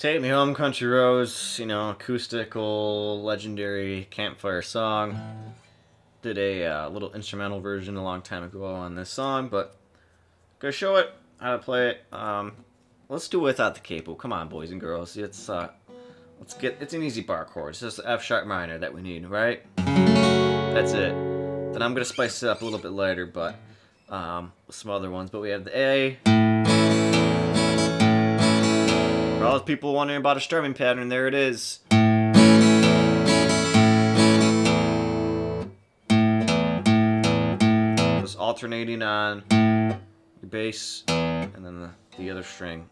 Take Me Home, Country Roads, you know, acoustical, legendary campfire song. Did a uh, little instrumental version a long time ago on this song, but gonna show it how to play it. Um, let's do it without the capo. Come on, boys and girls. It's uh, let's get. It's an easy bar chord. It's just F sharp minor that we need, right? That's it. Then I'm gonna spice it up a little bit later, but um, some other ones. But we have the A. all those people wondering about a strumming pattern, there it is. Just alternating on your bass and then the, the other string.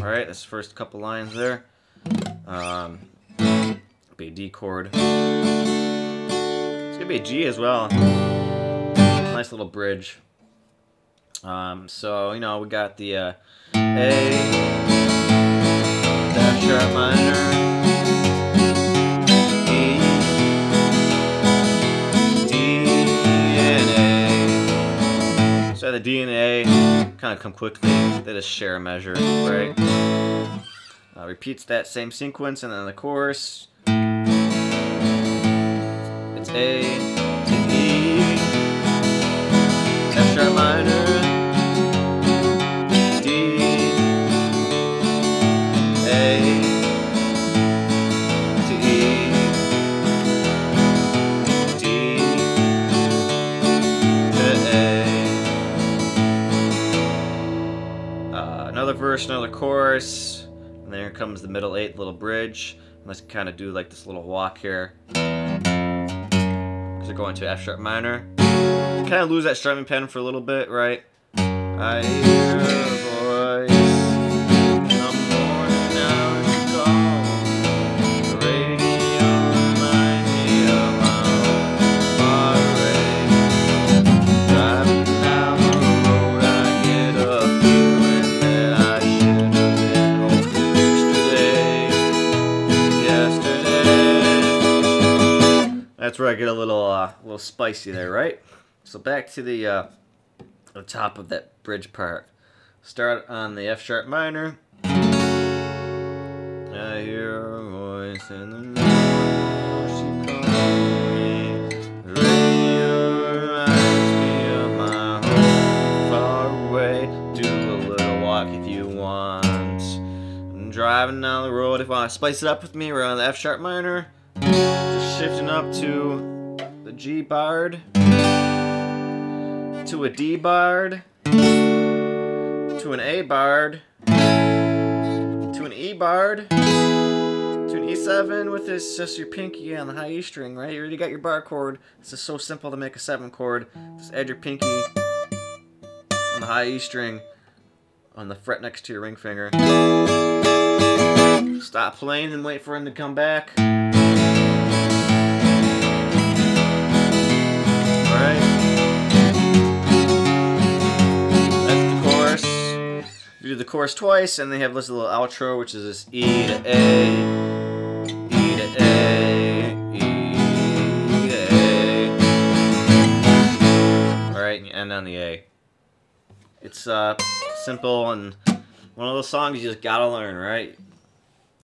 Alright, the first couple lines there. Um, a D chord. Gonna be a G as well. Nice little bridge. Um, so, you know, we got the uh, A, F sharp minor, E, D, and A. So the D and A kind of come quickly. They just share a measure, right? Uh, repeats that same sequence, and then the chorus. Another verse, another chorus, and there comes the middle eight little bridge. And Let's kind of do like this little walk here. Because they're going to F sharp minor. Kind of lose that strumming pattern for a little bit, right? I uh, That's where I get a little, uh, little spicy there, right? So back to the, uh, the top of that bridge part. Start on the F sharp minor. I hear a voice in the night. Driving down the road if you want to spice it up with me. We're on the F sharp minor. Shifting up to the G barred. To a D barred. To an A barred. To an E barred. To an E7 with this just your pinky on the high E string, right? You already got your bar chord. This is so simple to make a 7 chord. Just add your pinky on the high E string on the fret next to your ring finger. Stop playing and wait for him to come back. Chorus twice, and they have this little outro, which is this E to A, E to A, E to A. Alright, and you end on the A. It's uh, simple and one of those songs you just gotta learn, right?